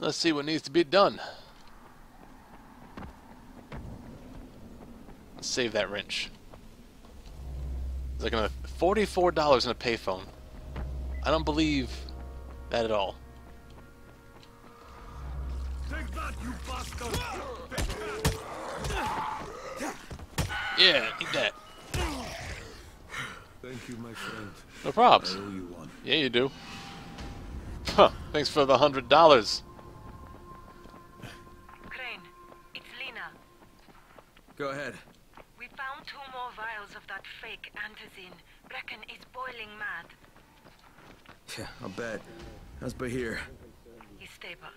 Let's see what needs to be done. Let's save that wrench. It's like a forty-four dollars in a payphone. I don't believe that at all. Take that, you bastard! Yeah, eat that. Thank you, my friend. No I owe you. Yeah, you do. Huh, thanks for the hundred dollars. Go ahead. We found two more vials of that fake antizin. Brecken is boiling mad. Yeah, I'll bet. How's Bahir? He's stable.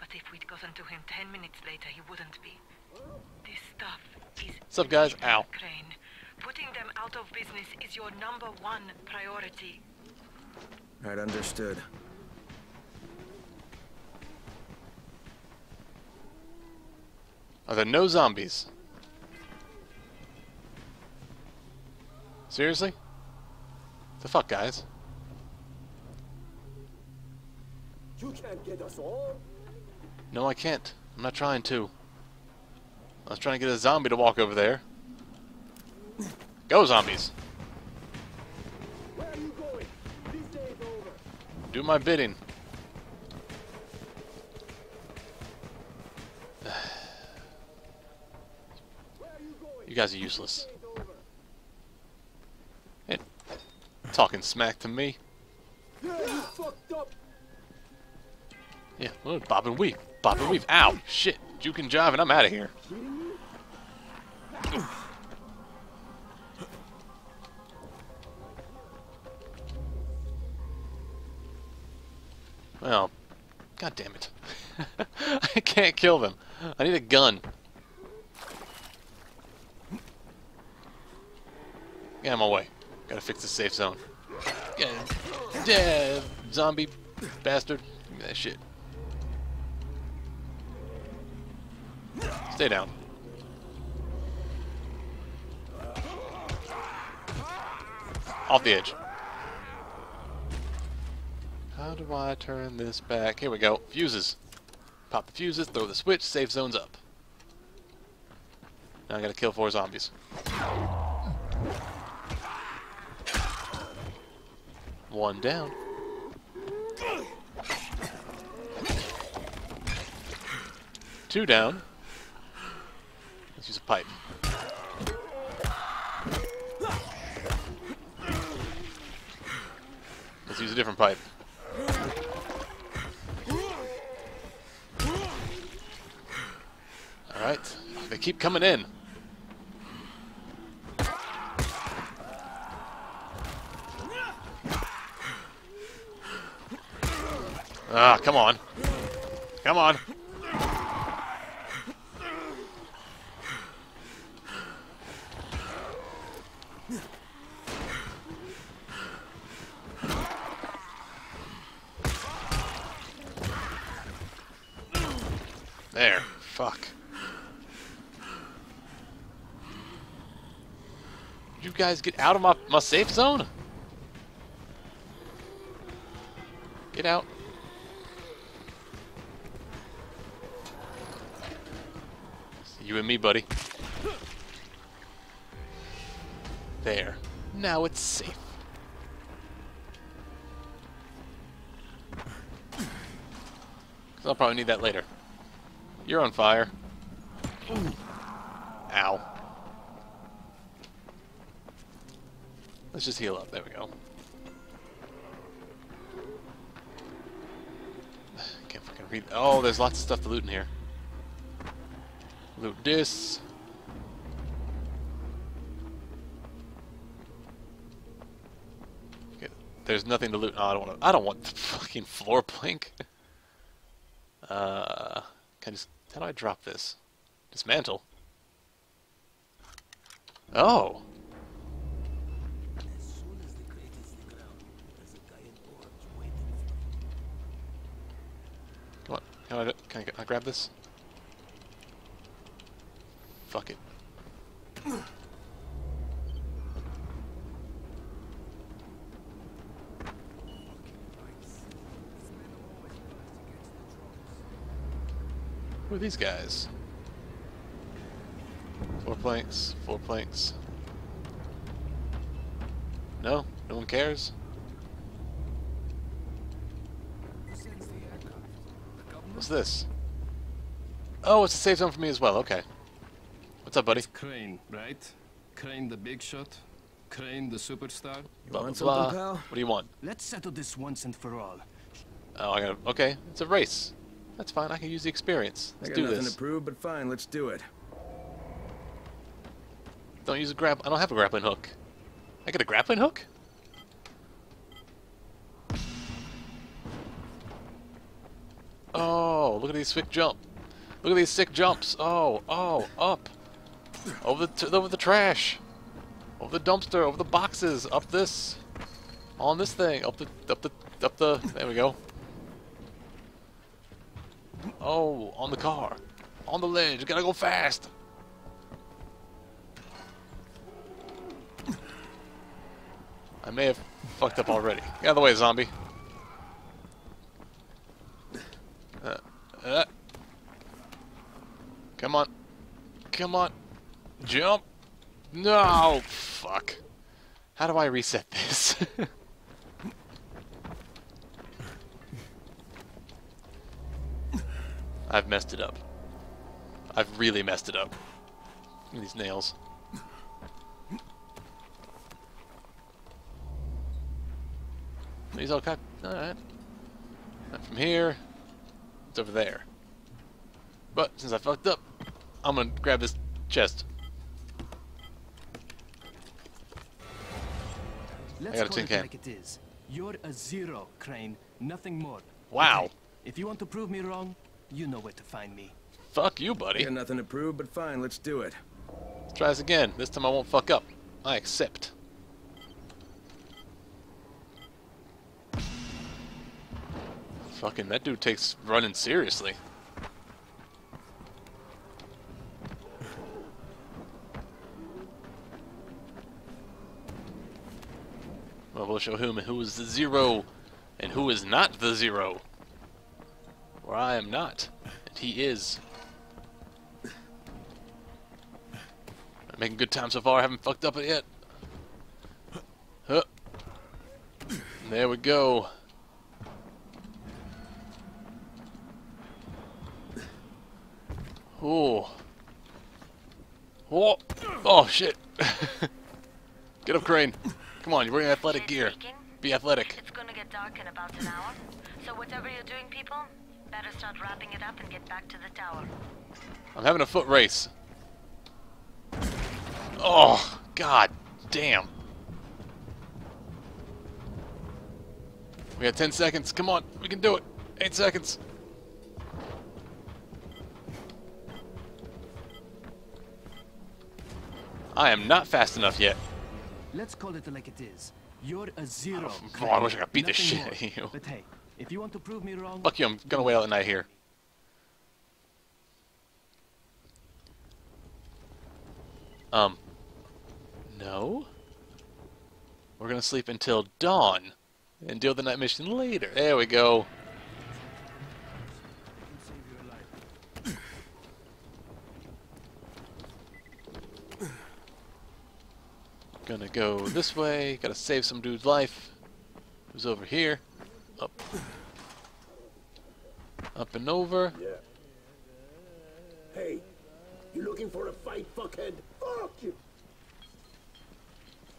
But if we'd gotten to him ten minutes later, he wouldn't be. This stuff is... What's up, guys? lethal, Ow. Crane. Putting them out of business is your number one priority. Right, understood. Are there no zombies? Seriously? The fuck, guys? You can't get us all. No, I can't. I'm not trying to. I was trying to get a zombie to walk over there. Go, zombies! Where are you going? This day is over. Do my bidding. Where are you going? You guys are useless. This day is over. Hey, talking smack to me. Yeah, well, bob and weave. Bob and weave. Ow! Shit! Juke and jive, and I'm out of here. Well, god damn it. I can't kill them. I need a gun. Get out of my way. Gotta fix the safe zone. Yeah, zombie bastard. Give me that shit. Stay down. Off the edge. How do I turn this back? Here we go. Fuses. Pop the fuses, throw the switch, safe zone's up. Now I gotta kill four zombies. One down. Two down. Let's use a pipe. Let's use a different pipe. Alright. They keep coming in. Ah, come on. Come on. There. Fuck. You guys get out of my, my safe zone? Get out. You and me, buddy. There. Now it's safe. I'll probably need that later. You're on fire. Ow. Let's just heal up. There we go. Can't fucking read. Oh, there's lots of stuff to loot in here. Loot this. Okay, There's nothing to loot. Oh, I don't want. I don't want the fucking floor plank. Uh, can I just? How do I drop this? Dismantle. Oh. On. Can I, can I, can I grab this? Fuck it. Who are these guys? Four planks, four planks. No? No one cares? What's this? Oh, it's a safe zone for me as well, okay. What's up, buddy? It's Crane, right? Crane the big shot? Crane the superstar? You Blah, blah, blah. What do you want? Let's settle this once and for all. Oh, I got Okay, it's a race. That's fine, I can use the experience. I Let's got do nothing this. to prove, but fine, let's do it. Don't use a grab. I don't have a grappling hook. I get a grappling hook? Oh, look at these sick jump. Look at these sick jumps. Oh, oh, up. Over the over the trash. Over the dumpster, over the boxes, up this. On this thing, up the up the up the there we go. Oh, on the car. On the ledge, gotta go fast. I may have fucked up already. Get out of the way, zombie. Uh, uh. Come on. Come on. Jump. No. Fuck. How do I reset this? I've messed it up. I've really messed it up. These nails. These all cut. Alright. From here. It's over there. But since I fucked up, I'm gonna grab this chest. Let's got a call tin it can. like it is. You're a zero, Crane. Nothing more. Wow. Okay, If you want to prove me wrong, you know where to find me. Fuck you, I buddy. got nothing to prove, but fine, let's do it. Let's try this again. This time I won't fuck up. I accept. Fucking that dude takes running seriously. We'll show him who is the zero and who is not the zero. Or I am not, and he is. I'm making good time so far. I haven't fucked up it yet. Huh. There we go. Ooh. Oh. Oh shit. Get up, Crane. Come on, you're wearing athletic gear. Be athletic. It's gonna get dark in about an hour. So whatever you're doing, people, better start wrapping it up and get back to the tower. I'm having a foot race. Oh, god damn. We got 10 seconds. Come on, we can do it. 8 seconds. I am not fast enough yet. Let's call it like it is. You're a zero. Oh. I wish I could beat the shit out of you. But hey, if you want to prove me wrong, Fuck you, I'm gonna wait out the night here. Um, no? We're gonna sleep until dawn and deal with the night mission later. There we go. Gonna go this way. Gotta save some dude's life. Who's over here? Up. Up and over. Yeah. Hey, you looking for a fight, fuckhead? Fuck you!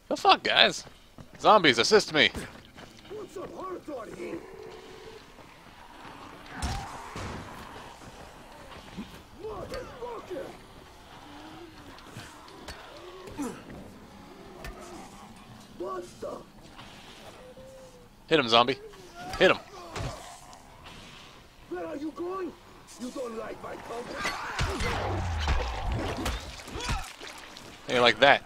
The fuck, guys? Zombies, assist me. What's up, here? Motherfucker! What the? Hit him, zombie. Hit him. Where are you going? You don't like my company? Hey, like that.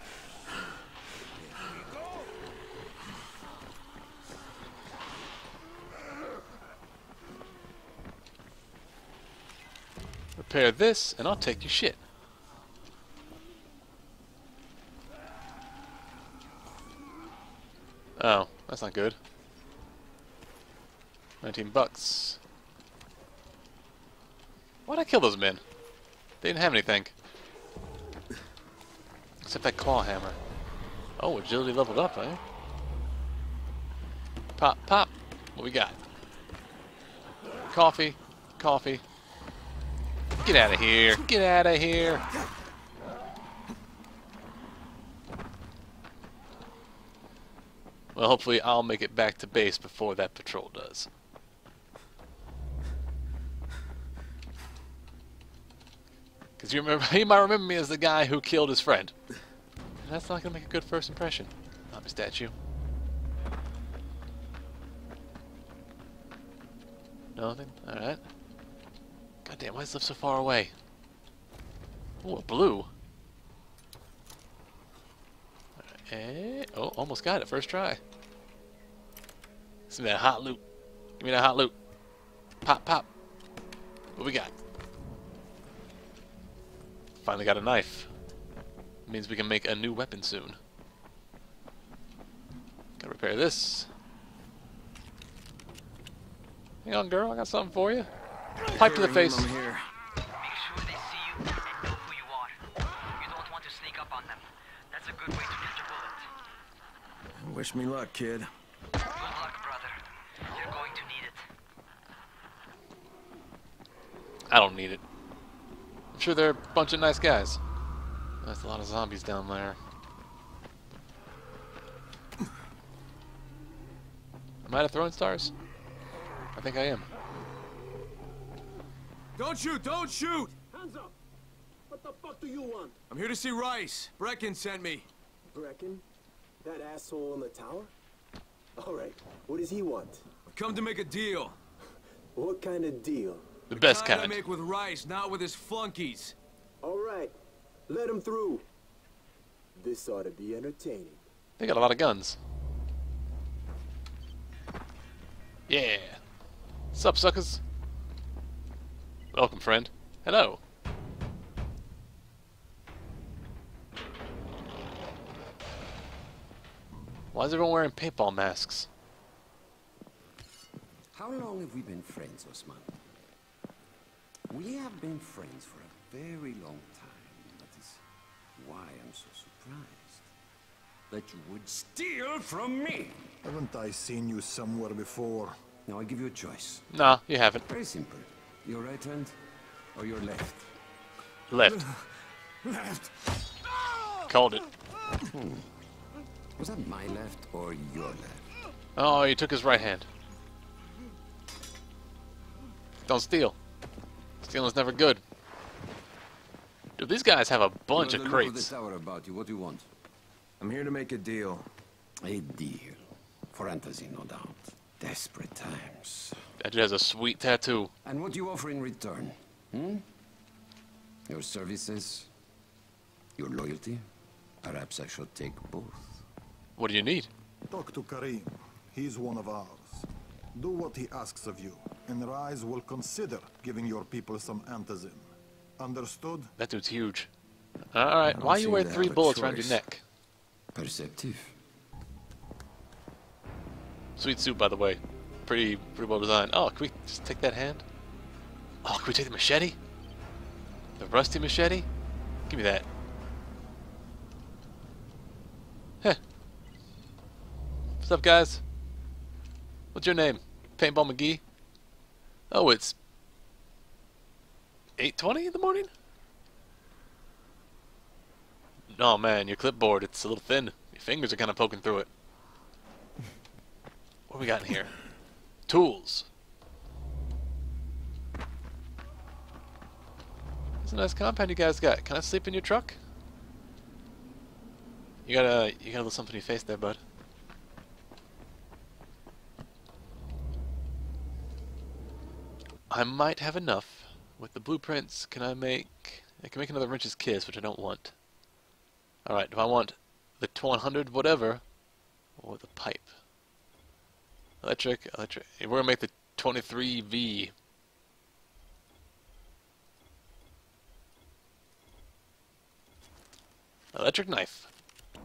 Repair this, and I'll take your shit. Oh, that's not good. 19 bucks. Why'd I kill those men? They didn't have anything. Except that claw hammer. Oh, agility leveled up, eh? Pop, pop. What we got? Coffee. Coffee. Get out of here. Get out of here. Well, hopefully I'll make it back to base before that patrol does. Because you remember, he might remember me as the guy who killed his friend. And that's not going to make a good first impression. Not a statue. Nothing? Alright. God damn, why it live so far away? Oh, a blue. Eh, oh, almost got it. First try. Give me that hot loot. Give me that hot loot. Pop, pop. What we got? Finally got a knife. Means we can make a new weapon soon. Gotta repair this. Hang on, girl. I got something for you. Pipe to the face. I'm here. Make sure they see you and know who you are. You don't want to sneak up on them. That's a good way to catch a bullet. Wish me luck, kid. Good luck, brother. You're going to need it. I don't need it. I'm sure they're a bunch of nice guys. There's a lot of zombies down there. Am I out of throwing stars? I think I am. Don't shoot! Don't shoot! Hands up! What the fuck do you want? I'm here to see Rais. Brecken sent me. Brecken? That asshole in the tower? Alright, what does he want? I've come to make a deal. What kind of deal? The best kind I kind. make with Rais, not with his flunkies. Alright, let him through. This ought to be entertaining. They got a lot of guns. Yeah. Sup, suckers? Welcome, friend. Hello. Why is everyone wearing paintball masks? How long have we been friends, Osman? We have been friends for a very long time. That is why I'm so surprised. That you would steal from me! Haven't I seen you somewhere before? Now I give you a choice. Nah, you haven't. Very simple. Your right hand or your left? Left. Left. Called it. Hmm. Was that my left or your left? Oh, he took his right hand. Don't steal. Stealing's never good. Dude, these guys have a bunch of the lord crates. the about you. What do you want? I'm here to make a deal. A deal. For Antizin, no doubt. Desperate times. That dude has a sweet tattoo. And what do you offer in return? Hmm? Your services? Your loyalty? Perhaps I should take both. What do you need? Talk to Karim. He's one of ours. Do what he asks of you, and Rais will consider giving your people some antizin. Understood? That dude's huge. Alright, don't why you see wear three bullets around your neck? Perceptive. Sweet suit, by the way. Pretty, pretty well designed. Oh, can we just take that hand? Oh, can we take the machete? The rusty machete? Give me that. Heh. What's up, guys? What's your name? Paintball McGee? Oh, it's 8:20 in the morning. No, man, your clipboard, it's a little thin. Your fingers are kind of poking through it. What we got in here? Tools. It's a nice compound you guys got. Can I sleep in your truck? You got a you got a little something in your face there, bud. I might have enough. With the blueprints, can I make... I can make another wrench's kiss, which I don't want. Alright, do I want the 100 whatever, or the pipe? Electric, electric. We're gonna make the 23V. Electric knife. How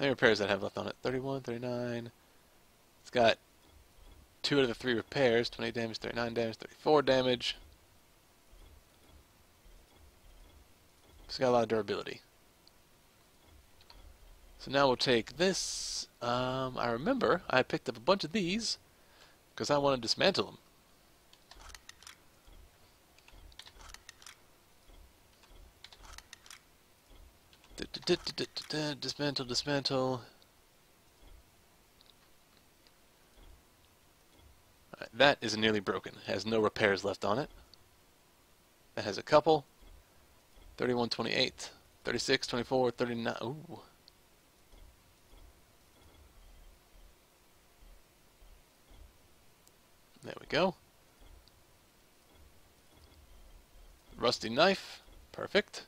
many repairs that have left on it? 31, 39. It's got two out of the three repairs. 28 damage, 39 damage, 34 damage. It's got a lot of durability. So now we'll take this. Um, I remember I picked up a bunch of these because I want to dismantle them. Dismantle, dismantle. That is nearly broken. Has no repairs left on it. That has a couple. 31, 28, 36, 24, 39. Ooh. There we go. Rusty knife. Perfect.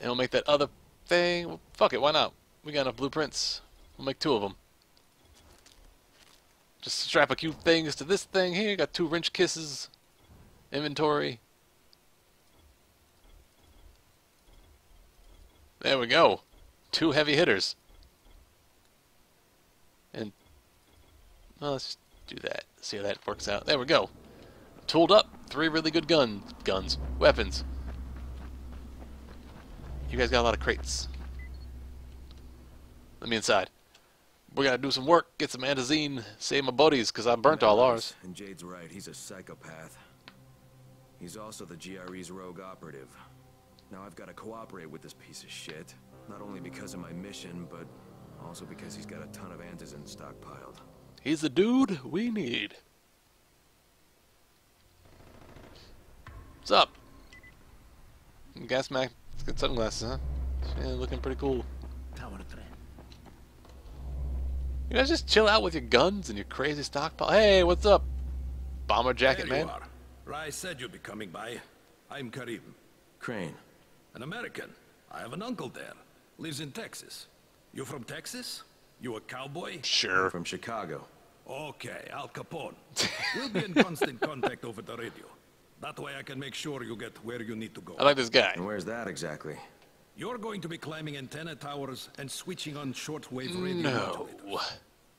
And we'll make that other thing. Well, fuck it, why not? We got enough blueprints. We'll make two of them. Just strap a few things to this thing here. Got two wrench kisses. Inventory. There we go. Two heavy hitters. And, well, let's do that. See how that works out. There we go. Tooled up. Three really good gun guns. Weapons. You guys got a lot of crates. Let me inside. We gotta do some work, get some antizin, save my buddies, because I burnt all ours. And Jade's right, he's a psychopath. He's also the GRE's rogue operative. Now I've got to cooperate with this piece of shit. Not only because of my mission, but also because he's got a ton of antizin stockpiled. He's the dude we need. What's up? Gas mask, good sunglasses, huh? Yeah, looking pretty cool. You guys just chill out with your guns and your crazy stockpile. Hey, what's up? Bomber jacket, there you man. are. Rai said you'd be coming by. I'm Karim. Crane. An American. I have an uncle there. Lives in Texas. You from Texas? You a cowboy? Sure. From Chicago. Okay, Al Capone. we'll be in constant contact over the radio. That way I can make sure you get where you need to go. I like this guy. And where's that exactly? You're going to be climbing antenna towers and switching on shortwave radio No. modulators.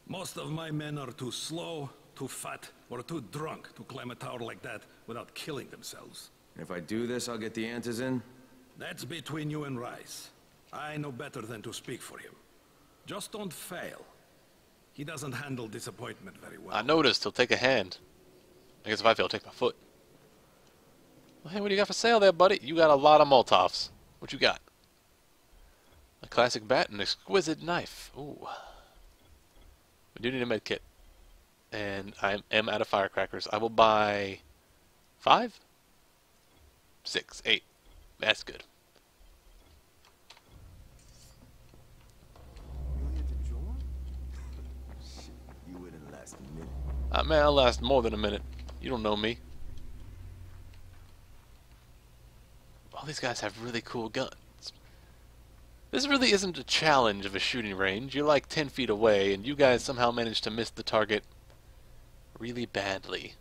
Most of my men are too slow, too fat, or too drunk to climb a tower like that without killing themselves. If I do this, I'll get the answers in. That's between you and Rais. I know better than to speak for him. Just don't fail. He doesn't handle disappointment very well. I noticed he'll take a hand. I guess if I fail, I'll take my foot. Well, hey, what do you got for sale there, buddy? You got a lot of Molotovs. What you got? A classic bat, an exquisite knife. Ooh. We do need a med kit. And I am out of firecrackers. I will buy five? Six, eight. That's good. Uh, man, I'll last more than a minute. You don't know me. All these guys have really cool guns. This really isn't a challenge of a shooting range. You're like 10 feet away, and you guys somehow managed to miss the target really badly.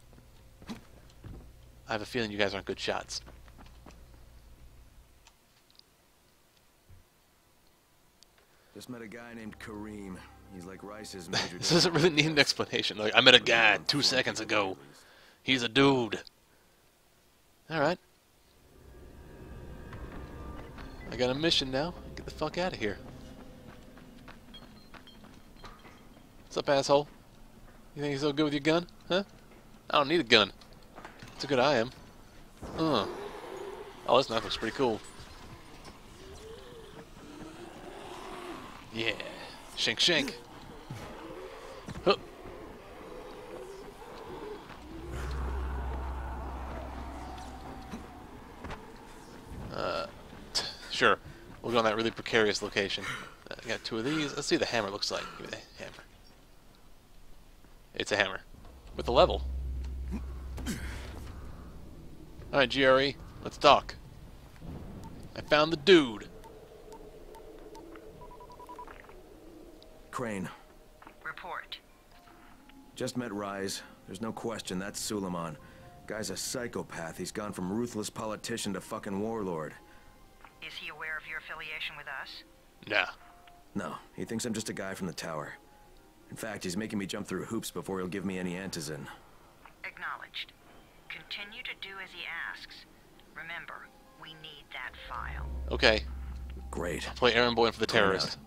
I have a feeling you guys aren't good shots. Just met a guy named Karim. He's like Rais's major. This doesn't really need an explanation. Like, I met a guy two seconds ago. He's a dude. Alright. I got a mission now. The fuck out of here. What's up, asshole? You think you're so good with your gun? Huh? I don't need a gun. That's how good I am. Uh. Oh, this knife looks pretty cool. Yeah. Shank shank. Huh. Uh, t- sure. We'll go on that really precarious location. Uh, I got two of these. Let's see what the hammer looks like. Give me the hammer. It's a hammer. With a level. Alright, GRE. Let's talk. I found the dude. Crane. Report. Just met Rais. There's no question that's Suleiman. Guy's a psychopath. He's gone from ruthless politician to fucking warlord. Aware of your affiliation with us? Nah. No, he thinks I'm just a guy from the tower. In fact, he's making me jump through hoops before he'll give me any antizin. Acknowledged. Continue to do as he asks. Remember, we need that file. Okay. Great. Play errand boy for the Going terrorist.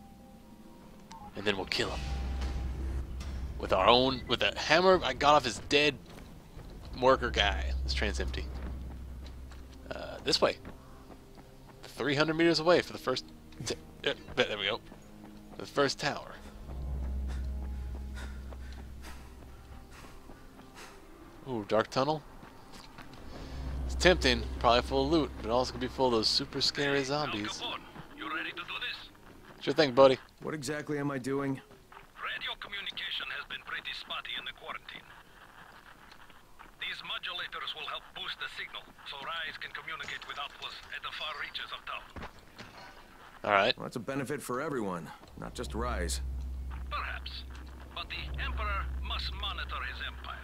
And then we'll kill him. With our own, with a hammer I got off his dead worker guy. This train's empty. Uh, this way. 300 meters away for the first. T uh, there we go. The first tower. Ooh, dark tunnel. It's tempting, probably full of loot, but also gonna be full of those super scary zombies. You ready to do this? Sure thing, buddy. What exactly am I doing? Radio communication has been pretty spotty in the quarantine. These modulators will help boost the signal, so Rais can communicate with outposts at the far reaches of town. All right. Well, that's a benefit for everyone, not just Rais. Perhaps. But the Emperor must monitor his empire.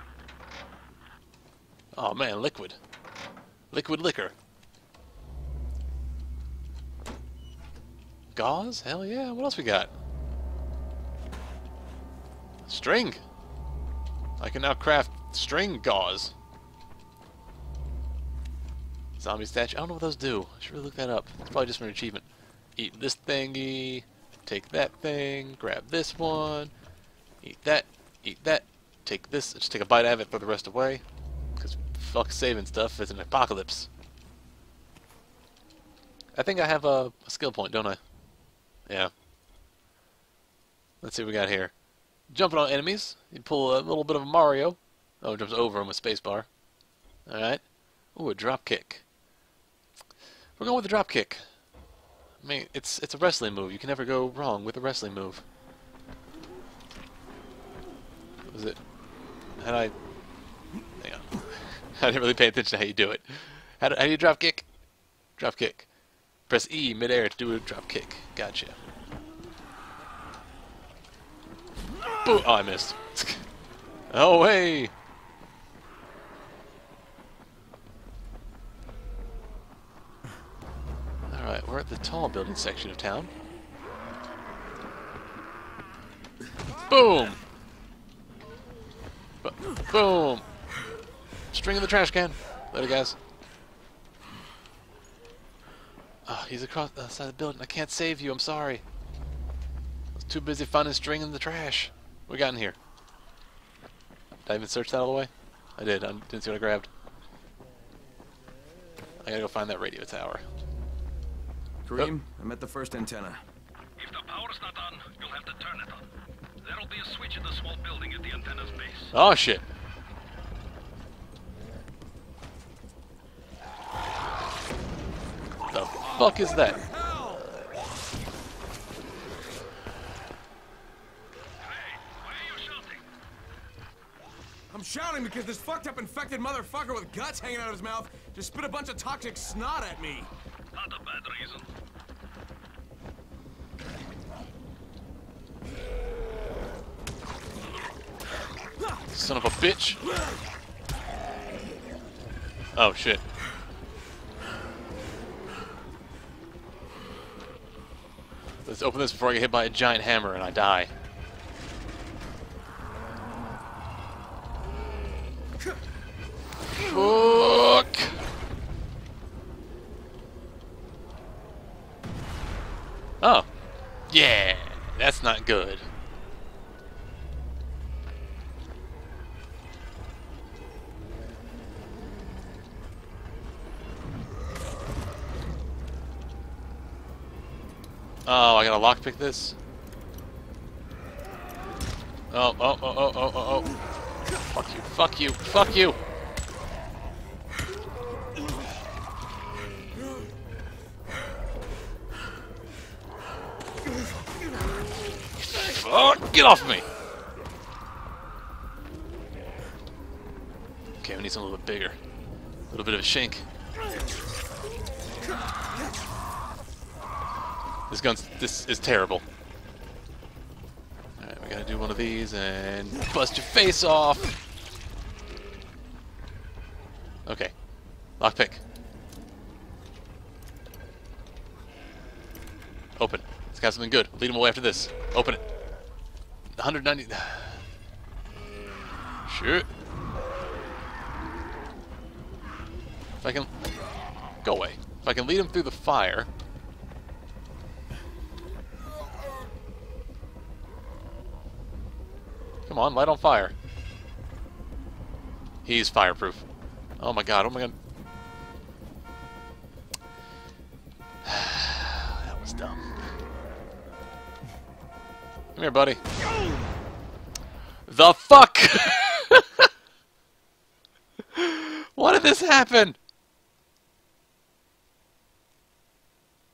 Oh man, liquid. Liquid liquor. Gauze? Hell yeah. What else we got? String. I can now craft string gauze. Zombie statue. I don't know what those do. I should really look that up. It's probably just for an achievement. Eat this thingy. Take that thing. Grab this one. Eat that. Eat that. Take this. Just take a bite out of it. Throw the rest away. Because fuck saving stuff. It's an apocalypse. I think I have a, a skill point, don't I? Yeah. Let's see what we got here. Jumping on enemies. You pull a little bit of a Mario. Oh, jumps over him with spacebar. Alright. Ooh, a drop kick. We're going with the drop kick. I mean, it's it's a wrestling move. You can never go wrong with a wrestling move. What was it? How do I... Hang on. I didn't really pay attention to how you do it. How do, how do you drop kick? Drop kick. Press E midair to do a drop kick. Gotcha. Boom! Oh, I missed. oh, hey! Alright, we're at the tall building section of town. Boom! B boom! String in the trash can. Later, guys. Oh, he's across the side of the building. I can't save you. I'm sorry. I was too busy finding string in the trash. What we got in here? Did I even search that all the way? I did. I didn't see what I grabbed. I gotta go find that radio tower. Karim, I'm at the first antenna. If the power's not on, you'll have to turn it on. There'll be a switch in the small building at the antenna's base. Oh shit. The fuck is that? I'm shouting because this fucked up infected motherfucker with guts hanging out of his mouth just spit a bunch of toxic snot at me. Not a bad reason. Son of a bitch. Oh shit. Let's open this before I get hit by a giant hammer and I die. Fuck! Oh. Yeah, that's not good. Oh, I gotta lockpick this? Oh, oh, oh, oh, oh, oh, oh. Fuck you, fuck you, fuck you! Fuck, get off me! Okay, we need something a little bit bigger. A little bit of a shank. This gun's this is terrible. Alright, we gotta do one of these and bust your face off. Okay. Lockpick. Open. It's got something good. Lead him away after this. Open it. 190. Shoot. If I can... Go away. If I can lead him through the fire... Come on, light on fire. He's fireproof. Oh my god, oh my god. that was dumb. Come here, buddy. The fuck? Why did this happen?